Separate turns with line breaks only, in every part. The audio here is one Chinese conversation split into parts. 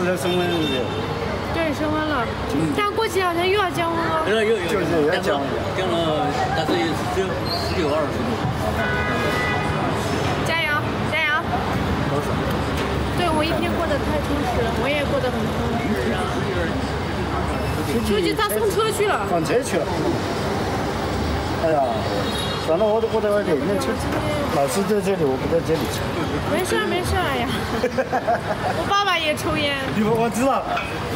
不是升温是不是？
对，升温了。但过几两天又要降温了。
又又
就是要降温
降了，但是只有十九二十度。
加油，加油！对我一天过得太充实了，我也过得很充实啊。出去他送车去了。
放车去了。哎呀，算了，我我在外面面抽，老师在这里，我不在这里抽。
没事儿没事儿，哎呀，我爸爸也抽烟，
你我知道，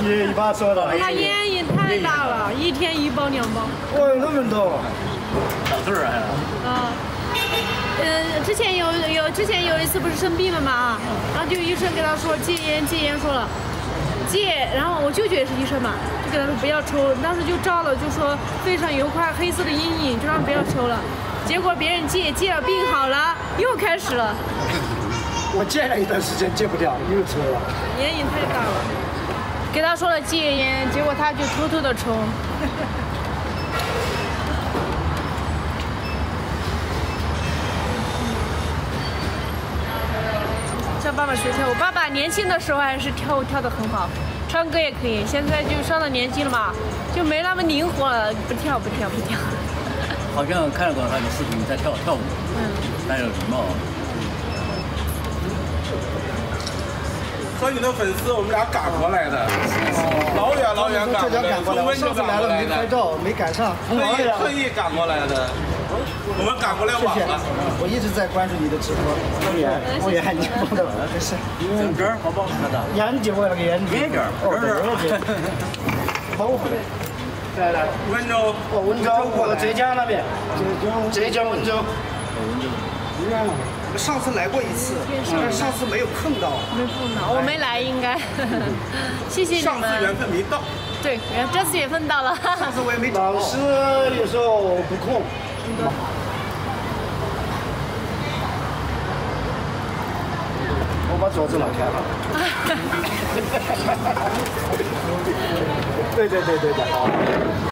你你爸说的。
他烟瘾太大了，一天一包两包。
哇，那么多。
长痘儿还。
啊。嗯，之前有有之前有一次不是生病了嘛，然后就医生跟他说戒烟戒烟，说了戒，然后我舅舅也是医生嘛，就跟他说不要抽，当时就照了，就说背上有一块黑色的阴影，就让不要抽了。结果别人戒戒了，病好了，又开始了。
我戒了一段时间戒不掉，又抽了。
烟瘾太大了，给他说了戒烟，结果他就偷偷的抽。向爸爸学跳舞。爸爸年轻的时候还是跳舞跳得很好，唱歌也可以。现在就上了年纪了嘛，就没那么灵活了，不跳不跳不跳。
好像看到过他的视频，在跳跳舞，嗯，很有礼貌。
和你的粉丝，我们俩赶过来的，老远老远赶过来，从温州赶过来的，
拍照没赶上，
特意特意赶过来的。我们赶过来晚了。
我一直在关注你的直播，我眼我眼睛蒙的，没事。
这儿好不好看的？
眼睛我那个眼睛。
眼镜。
哦，眼镜。保护的。
来来，温州。
哦，温州，我浙江那边。浙江。浙江温州。
温州。
上次来过一次，但是上次没有碰到。
没碰到，我没来应该。谢谢你们。
上次缘分没到。
对，这次缘分到了。
上次我也没老师有时候不空。我把桌子拿开了。对对对对对。